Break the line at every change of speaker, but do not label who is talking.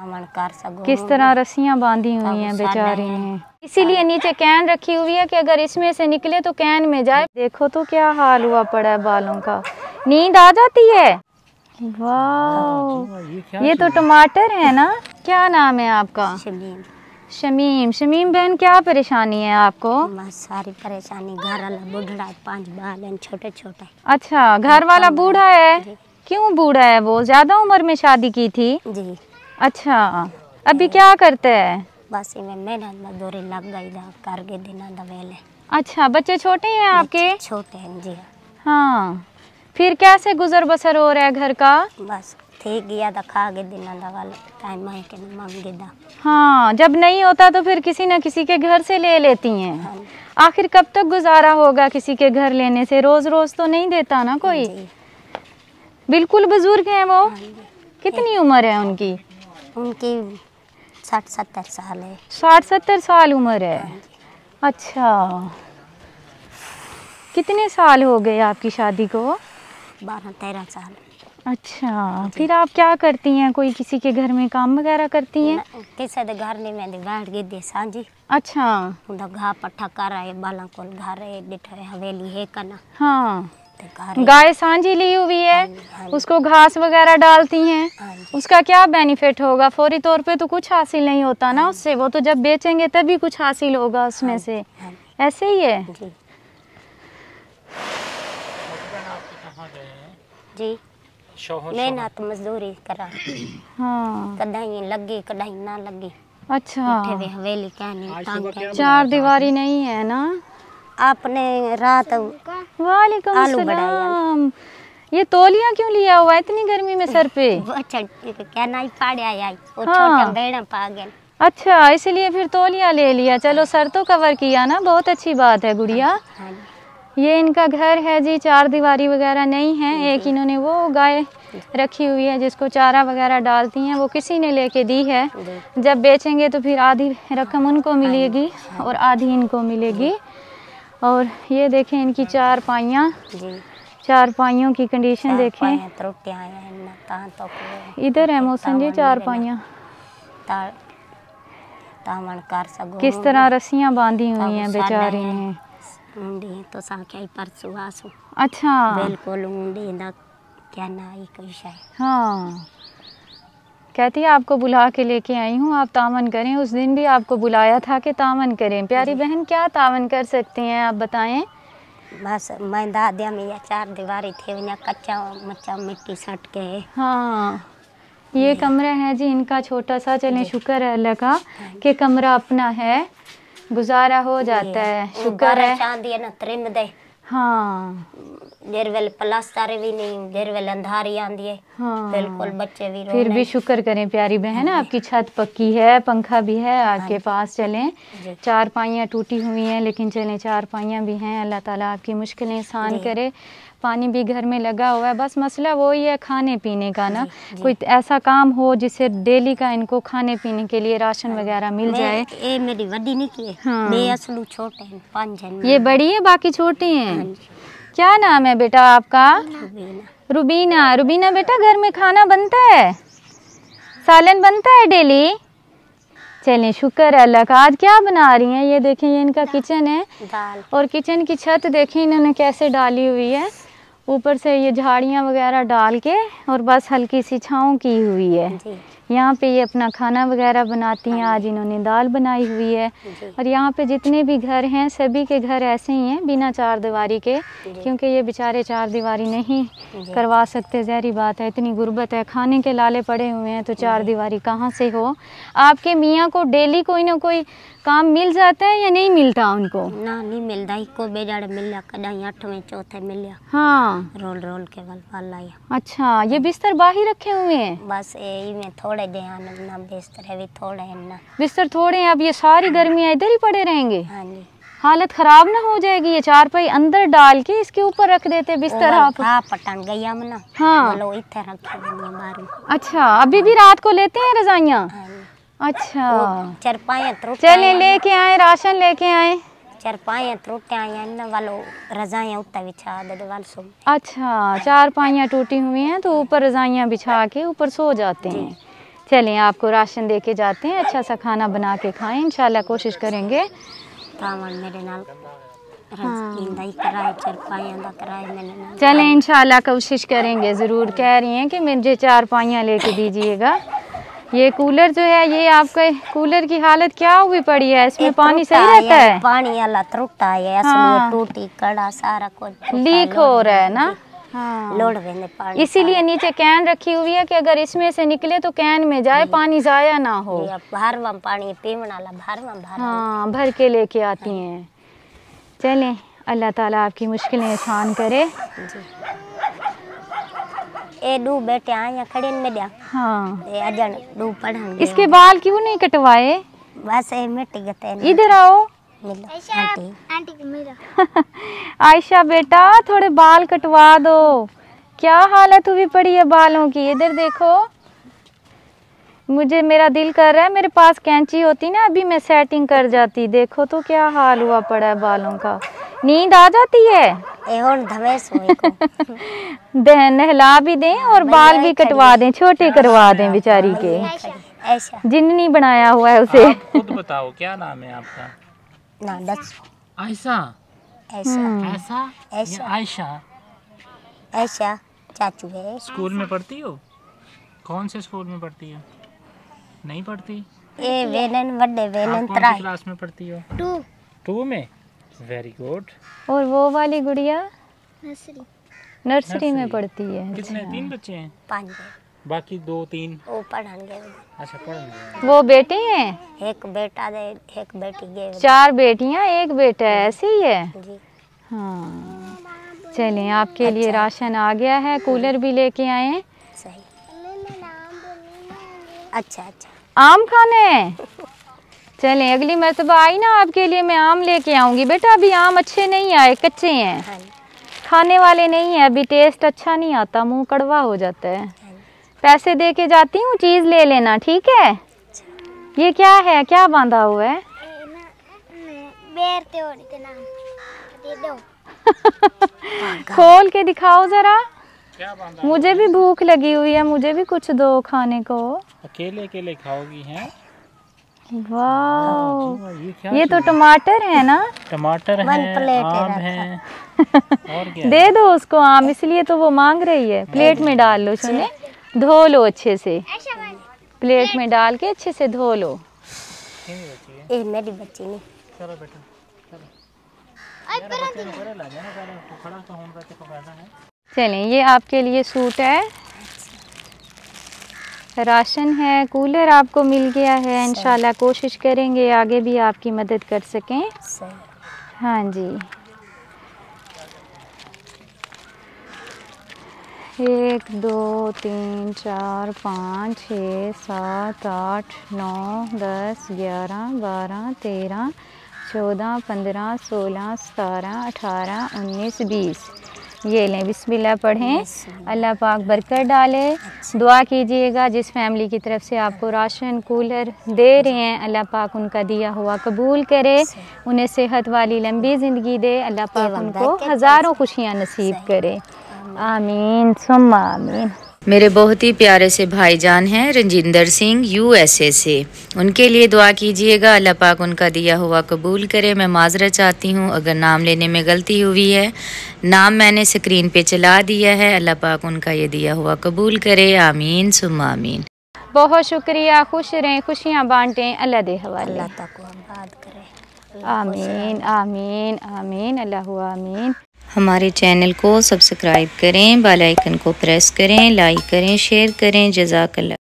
किस तरह
रस्सियाँ बांधी हुई हैं बेचारी हैं इसीलिए नीचे कैन रखी हुई है कि अगर इसमें से निकले तो कैन में जाए देखो तो क्या हाल हुआ पड़ा है बालों का नींद आ जाती है
वाह ये
तो टमाटर है ना क्या नाम है आपका शमीम शमीम बहन क्या परेशानी है आपको
सारी परेशानी घर वाला बूढ़ा है पांच बाल है छोटे छोटे
अच्छा घर वाला बूढ़ा है क्यों बूढ़ा है वो ज्यादा उम्र में शादी की थी जी अच्छा अभी क्या करते हैं
बस इन्हें मेहनत मजदूरी लग गई कर के दबेले
अच्छा बच्चे छोटे हैं आपके छोटे हैं जी हाँ फिर कैसे गुजर बसर हो रहा है घर का
बस ठीक गया था खा के दिन टाइम के मांगे था
हाँ जब नहीं होता तो फिर किसी ना किसी के घर से ले लेती हैं हाँ आखिर कब तक गुजारा होगा किसी के घर लेने से रोज रोज तो नहीं देता ना कोई बिल्कुल बुजुर्ग हैं वो हाँ कितनी उम्र है उनकी
उनकी साठ सत्तर साल है
साठ सत्तर साल उम्र है हाँ अच्छा कितने साल हो गए आपकी शादी को
बारह तेरह साल
अच्छा हाँ फिर आप क्या करती हैं कोई किसी के घर में काम वगैरह करती हैं
किसी के घर नहीं मैं बैठ गई दे सांझी अच्छा तो घा पट्ठा कर रहे बाला को घर है डिठो हवेली है कना
हाँ तो गाय सांझी ली हुई है हाँ उसको घास वगैरह डालती हैं उसका क्या बेनिफिट होगा फौरी तौर पे तो कुछ हासिल नहीं होता ना उससे वो तो जब बेचेंगे तभी कुछ हासिल होगा उसमें हाँ, से हाँ।
ऐसे ही है जी, मेहनत तो मजदूरी करा हाँ। लगी ना लगी अच्छा हवेली चार दीवारी नहीं है ना आपने रात वालेकुम आलू ये तोलिया क्यों लिया हुआ इतनी गर्मी में सर पे तो क्या हाँ।
अच्छा इसलिए फिर तोलिया ले लिया चलो सर तो कवर किया ना बहुत अच्छी बात है गुड़िया हाँ हाँ ये इनका घर है जी चार दीवारी वगैरह नहीं है एक इन्होंने वो गाय रखी हुई है जिसको चारा वगैरह डालती हैं वो किसी ने लेके दी है जब बेचेंगे तो फिर आधी रकम उनको मिलेगी और आधी इनको मिलेगी और ये देखें इनकी चार पाइयाँ चार पाइयों की कंडीशन देखें
तो तो इधर है मौसम जी चार पाइया किस तरह रस्सियाँ बांधी हुई हैं बेचारी ने तो अच्छा बिल्कुल क्या ना ही
हाँ कहती है आपको बुला के लेके आई हूँ आप तावन करें उस दिन भी आपको बुलाया था कि तावन करें प्यारी बहन क्या
तावन कर सकती हैं आप बताएं बस मैं दादिया में या चार दीवारी थे कच्चा मच्चा मिट्टी सट के
हाँ ये कमरा है जी इनका छोटा सा चले शुक्र है अल्लाह का हाँ कि कमरा अपना है गुजारा हो जाता है शुक्र है
चांदी न त्रिम दे
हाँ
देर वेल भी नहीं देर वेल अंधारी आंधी है हाँ। बिल्कुल बच्चे भी फिर भी शुक्र
करें प्यारी बहन हाँ आपकी छत पक्की है पंखा भी है हाँ आपके पास चलें चार पाइयाँ टूटी हुई हैं लेकिन चलें चार पाइयाँ भी हैं अल्लाह ताला आपकी मुश्किलें आसान करे पानी भी घर में लगा हुआ है बस मसला वो ही है खाने पीने का ना कोई ऐसा काम हो जिसे डेली का इनको खाने पीने के लिए राशन हाँ वगैरह मिल जाए ये
मेरी वड्डी नहीं की है हाँ। ये असलू छोटे हैं पांच ये
बड़ी है बाकी छोटे हैं क्या नाम है बेटा आपका रुबीना रुबीना रुबीना बेटा घर में खाना बनता है सालन बनता है डेली चलें शुक्र है अल्लाह का आज क्या बना रही हैं ये देखें ये इनका किचन है
दाल और
किचन की छत देखें इन्होंने कैसे डाली हुई है ऊपर से ये झाड़ियाँ वगैरह डाल के और बस हल्की सी छाँव की हुई है यहाँ पे ये अपना खाना वगैरह बनाती हैं आज इन्होंने दाल बनाई हुई है और यहाँ पे जितने भी घर हैं सभी के घर ऐसे ही हैं बिना चार दीवारी के क्योंकि ये बेचारे चार दीवारी नहीं करवा सकते जहरी बात है इतनी गुर्बत है खाने के लाले पड़े हुए हैं तो चार दीवारी कहाँ से हो आपके मियाँ को डेली कोई ना कोई काम मिल जाता है या नहीं मिलता उनको
ना नहीं मिलता इको बेजाड़ मिलया कदाई आठवें चौथे गया
हाँ
रोल रोल के लाया
अच्छा ये हाँ। बिस्तर बाहर रखे हुए हैं
बस यही में थोड़ा थोड़े ध्यान हाँ, अपना बिस्तर है भी थोड़े
बिस्तर थोड़े हैं अब ये सारी गर्मियाँ इधर ही पड़े रहेंगे हाँ जी हालत खराब ना हो जाएगी ये चारपाई अंदर डाल के इसके ऊपर रख देते बिस्तर आप हाँ
गई हम ना हाँ इतने रखे
अच्छा अभी भी रात को लेते हैं रजाइयाँ
हाँ
अच्छा
चरपाया चले लेके
आए राशन लेके आए
चारपाइयाँ टूटियाँ हैं वालो रजाइयाँ बिछा दे वाल सो
अच्छा चारपाइयाँ टूटी हुई हैं तो ऊपर रजाइया बिछा के ऊपर सो जाते हैं चलिए आपको राशन दे के जाते हैं अच्छा सा खाना बना के खाएं इंशाल्लाह कोशिश करेंगे हाँ। चले इंशाल्लाह कोशिश करेंगे ज़रूर कह रही हैं कि मुझे चार पाइयाँ ले कर दीजिएगा ये कूलर जो है ये आपके कूलर की हालत क्या हुई पड़ी है इसमें पानी सही रहता है
पानी अल्लाह है हाँ। टूटी कड़ा सारा कुछ लीक हो रहा है ना हाँ। लोड लोड पानी इसीलिए
नीचे कैन रखी हुई है कि अगर इसमें से निकले तो कैन में जाए पानी जाया ना हो
भर वम पानी पीवनाला भर वम भर हाँ
भर के लेके आती हैं चलें अल्लाह ताला आपकी मुश्किलें आसान करे
ए बैठे बेटे आया खड़े में दिया हाँ ए अजन दू पढ़न इसके बाल क्यों नहीं कटवाए बस ए मिट गए इधर आओ
आयशा बेटा थोड़े बाल कटवा दो क्या हालत हुई पड़ी है बालों की इधर देखो मुझे मेरा दिल कर रहा है मेरे पास कैंची होती ना अभी मैं सेटिंग कर जाती देखो तो क्या हाल हुआ पड़ा है बालों का नींद आ जाती है नहला भी दें और बाल भी कटवा दें छोटे करवा दें बेचारी के जिन नहीं बनाया हुआ है उसे
खुद बताओ क्या नाम है आपका ना दैट्स आयशा ऐसा ऐसा ऐसा आयशा ऐसा चाचू है स्कूल में
पढ़ती हो कौन से स्कूल में पढ़ती हो नहीं पढ़ती
ए वेलन बर्थडे वेलन त्राई क्लास में पढ़ती हो टू
टू में वेरी गुड और वो वाली गुड़िया नर्सरी नर्सरी में पढ़ती है कितने अच्छा। तीन बच्चे हैं पांच बाकी दो तीन वो पढ़ेंगे अच्छा पढ़ेंगे वो बेटे हैं
एक बेटा दे एक बेटी गए चार
बेटियां एक बेटा है ऐसे ही है जी
हाँ
चले आपके अच्छा। लिए राशन आ गया है कूलर भी लेके आए सही अच्छा अच्छा आम खाना है अगली मरतबा आई ना आपके लिए मैं आम लेके आऊंगी बेटा अभी आम अच्छे नहीं आए कच्चे हैं हाँ खाने वाले नहीं है अभी टेस्ट अच्छा नहीं आता मुंह कड़वा हो जाता है पैसे दे के जाती हूँ चीज़ ले लेना ठीक है ये क्या है क्या बांधा हुआ है खोल के दिखाओ जरा मुझे भी भूख लगी हुई है मुझे भी कुछ दो खाने को अकेले अकेले खाओगी हैं वाह हाँ, ये, तो टमाटर है ना टमाटर है आम है और क्या दे दो उसको आम इसलिए तो वो मांग रही है प्लेट में डाल लो सुने धो लो अच्छे से प्लेट में डाल के अच्छे से धो लो
बच्ची ने चलो बेटा तो तो
चलें ये आपके लिए सूट है राशन है कूलर आपको मिल गया है इनशाला कोशिश करेंगे आगे भी आपकी मदद कर सकें हाँ जी एक दो तीन चार पाँच छः सात आठ नौ दस ग्यारह बारह तेरह चौदह पंद्रह सोलह सतारह अठारह उन्नीस बीस ये लें बिस्मिल्लाह पढ़ें अल्लाह पाक बरकत डाले अच्छा। दुआ कीजिएगा जिस फैमिली की तरफ से आपको राशन कूलर दे रहे हैं अल्लाह पाक उनका दिया हुआ कबूल करे उन्हें सेहत वाली लंबी ज़िंदगी दे अल्लाह पाक उनको हज़ारों खुशियाँ नसीब करे आमीन सुम आमीन मेरे बहुत ही प्यारे से भाईजान हैं रंजिंदर सिंह यूएसए से उनके लिए दुआ कीजिएगा अल्लाह पाक उनका दिया हुआ कबूल करे मैं माजरा चाहती हूँ अगर नाम लेने में गलती हुई है नाम मैंने स्क्रीन पे चला दिया है अल्लाह पाक उनका ये दिया हुआ कबूल करे आमीन सुम आमीन बहुत शुक्रिया खुश रहें खुशियाँ बांटें अल्लाह दे हवाले आमीन आमीन आमीन अल्लाह आमीन हमारे चैनल को सब्सक्राइब करें बेल आइकन को प्रेस करें लाइक करें शेयर करें जजाकल्ला